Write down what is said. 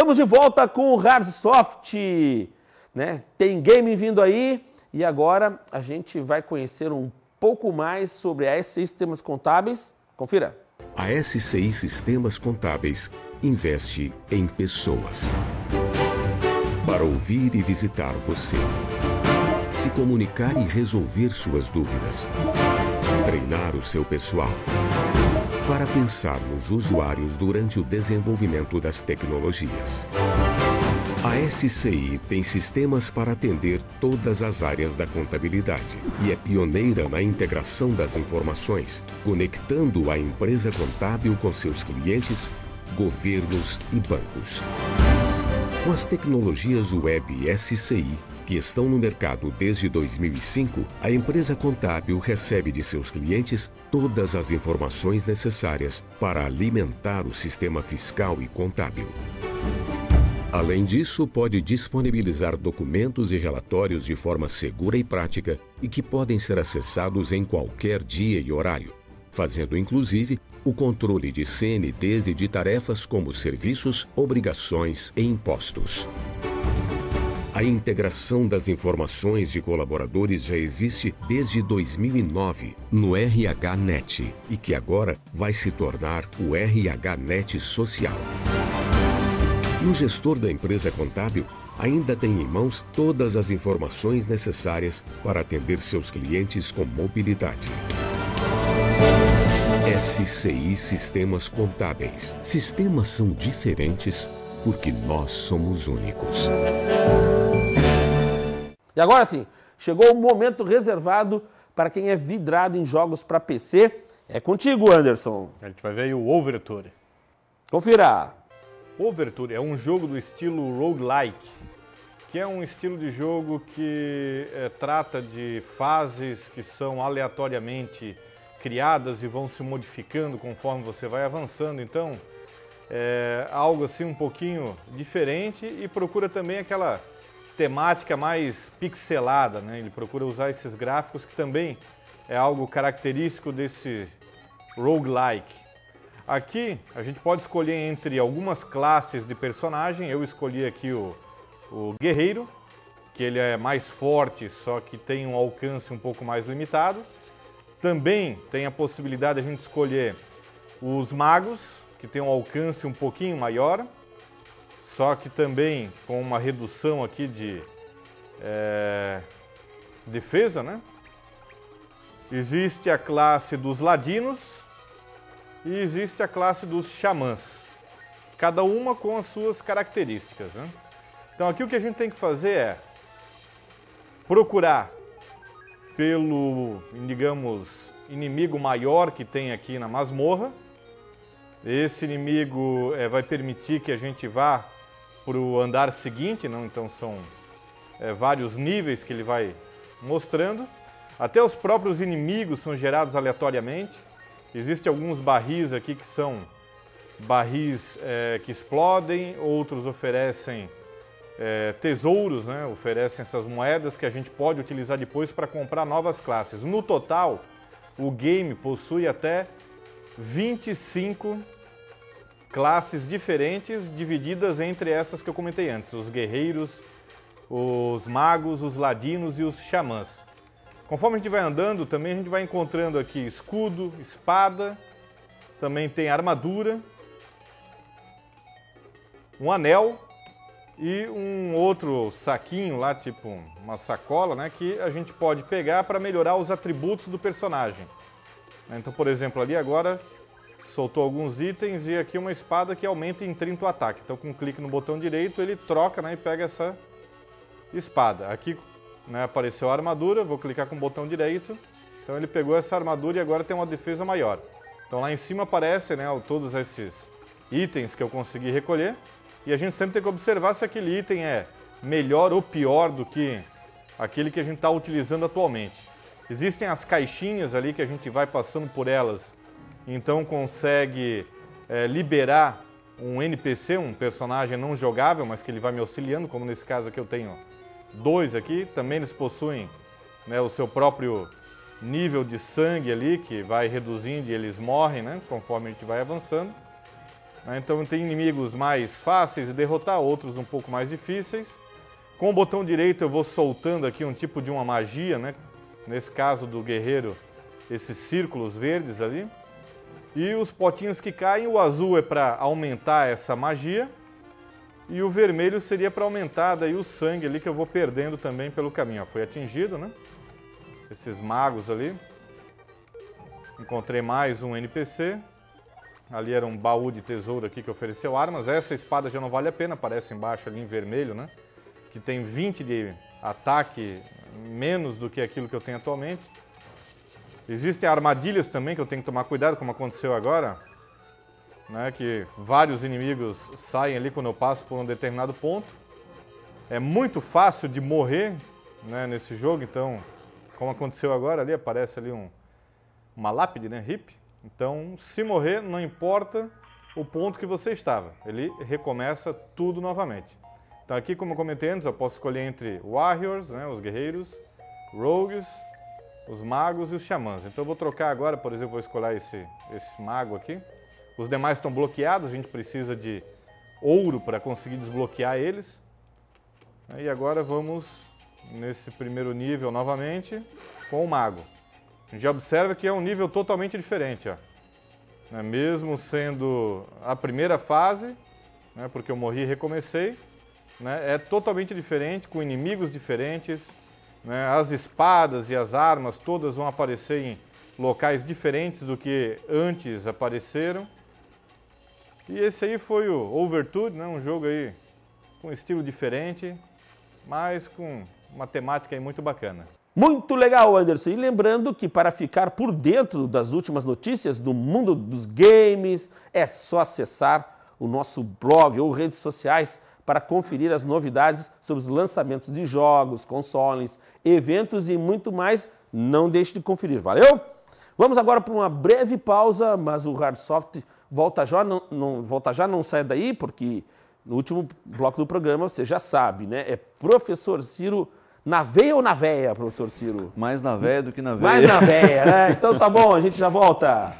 Estamos de volta com o Hardsoft, né? Tem game vindo aí e agora a gente vai conhecer um pouco mais sobre a SCI Sistemas Contábeis. Confira. A SCI Sistemas Contábeis investe em pessoas. Para ouvir e visitar você. Se comunicar e resolver suas dúvidas. Treinar o seu pessoal para pensar nos usuários durante o desenvolvimento das tecnologias. A SCI tem sistemas para atender todas as áreas da contabilidade e é pioneira na integração das informações, conectando a empresa contábil com seus clientes, governos e bancos. Com as tecnologias web SCI, que estão no mercado desde 2005, a empresa contábil recebe de seus clientes todas as informações necessárias para alimentar o sistema fiscal e contábil. Além disso, pode disponibilizar documentos e relatórios de forma segura e prática e que podem ser acessados em qualquer dia e horário, fazendo inclusive o controle de CNTs e de tarefas como serviços, obrigações e impostos. A integração das informações de colaboradores já existe desde 2009 no RHNet e que agora vai se tornar o RHNet Social. E o gestor da empresa contábil ainda tem em mãos todas as informações necessárias para atender seus clientes com mobilidade. SCI Sistemas Contábeis. Sistemas são diferentes porque nós somos únicos. E agora sim, chegou o momento reservado para quem é vidrado em jogos para PC. É contigo, Anderson. A gente vai ver aí o Overture. Confira. Overture é um jogo do estilo roguelike, que é um estilo de jogo que é, trata de fases que são aleatoriamente criadas e vão se modificando conforme você vai avançando. Então, é algo assim um pouquinho diferente e procura também aquela temática mais pixelada, né? Ele procura usar esses gráficos que também é algo característico desse roguelike. Aqui a gente pode escolher entre algumas classes de personagem. Eu escolhi aqui o, o guerreiro, que ele é mais forte, só que tem um alcance um pouco mais limitado. Também tem a possibilidade de a gente escolher os magos, que tem um alcance um pouquinho maior só que também com uma redução aqui de é, defesa, né? Existe a classe dos ladinos e existe a classe dos xamãs, cada uma com as suas características. Né? Então aqui o que a gente tem que fazer é procurar pelo, digamos, inimigo maior que tem aqui na masmorra. Esse inimigo é, vai permitir que a gente vá para o andar seguinte, não? então são é, vários níveis que ele vai mostrando. Até os próprios inimigos são gerados aleatoriamente. Existem alguns barris aqui que são barris é, que explodem, outros oferecem é, tesouros, né? oferecem essas moedas que a gente pode utilizar depois para comprar novas classes. No total, o game possui até 25 classes diferentes divididas entre essas que eu comentei antes, os guerreiros, os magos, os ladinos e os xamãs. Conforme a gente vai andando, também a gente vai encontrando aqui escudo, espada, também tem armadura, um anel e um outro saquinho lá, tipo uma sacola, né, que a gente pode pegar para melhorar os atributos do personagem. Então, por exemplo, ali agora soltou alguns itens e aqui uma espada que aumenta em 30 o ataque. Então com um clique no botão direito ele troca né, e pega essa espada. Aqui né, apareceu a armadura, vou clicar com o botão direito. Então ele pegou essa armadura e agora tem uma defesa maior. Então lá em cima aparece né, todos esses itens que eu consegui recolher. E a gente sempre tem que observar se aquele item é melhor ou pior do que aquele que a gente está utilizando atualmente. Existem as caixinhas ali que a gente vai passando por elas então consegue é, liberar um NPC, um personagem não jogável, mas que ele vai me auxiliando, como nesse caso aqui eu tenho dois aqui. Também eles possuem né, o seu próprio nível de sangue ali, que vai reduzindo e eles morrem, né, conforme a gente vai avançando. Né? Então tem inimigos mais fáceis de derrotar, outros um pouco mais difíceis. Com o botão direito eu vou soltando aqui um tipo de uma magia, né? nesse caso do guerreiro, esses círculos verdes ali. E os potinhos que caem, o azul é para aumentar essa magia e o vermelho seria para aumentar daí o sangue ali que eu vou perdendo também pelo caminho. Ó, foi atingido, né? Esses magos ali. Encontrei mais um NPC. Ali era um baú de tesouro aqui que ofereceu armas. Essa espada já não vale a pena, aparece embaixo ali em vermelho, né? Que tem 20 de ataque, menos do que aquilo que eu tenho atualmente. Existem armadilhas também que eu tenho que tomar cuidado, como aconteceu agora né, que vários inimigos saem ali quando eu passo por um determinado ponto. É muito fácil de morrer né, nesse jogo, então, como aconteceu agora ali, aparece ali um, uma lápide, né, hip. Então, se morrer, não importa o ponto que você estava, ele recomeça tudo novamente. Então aqui, como eu comentei antes, eu posso escolher entre Warriors, né, os guerreiros, Rogues, os magos e os xamãs. Então eu vou trocar agora, por exemplo, vou escolher esse, esse mago aqui. Os demais estão bloqueados, a gente precisa de ouro para conseguir desbloquear eles. E agora vamos nesse primeiro nível novamente com o mago. A gente já observa que é um nível totalmente diferente. Ó. Né, mesmo sendo a primeira fase, né, porque eu morri e recomecei, né, é totalmente diferente, com inimigos diferentes. Né, as espadas e as armas todas vão aparecer em locais diferentes do que antes apareceram. E esse aí foi o Overtude, né? um jogo aí com estilo diferente, mas com uma temática aí muito bacana. Muito legal, Anderson. E lembrando que para ficar por dentro das últimas notícias do mundo dos games, é só acessar o nosso blog ou redes sociais para conferir as novidades sobre os lançamentos de jogos, consoles, eventos e muito mais. Não deixe de conferir, valeu? Vamos agora para uma breve pausa, mas o Hardsoft volta já, não, não, volta já, não sai daí, porque no último bloco do programa você já sabe, né? É professor Ciro na veia ou na veia, professor Ciro? Mais na veia do que na veia. Mais na veia, né? Então tá bom, a gente já volta.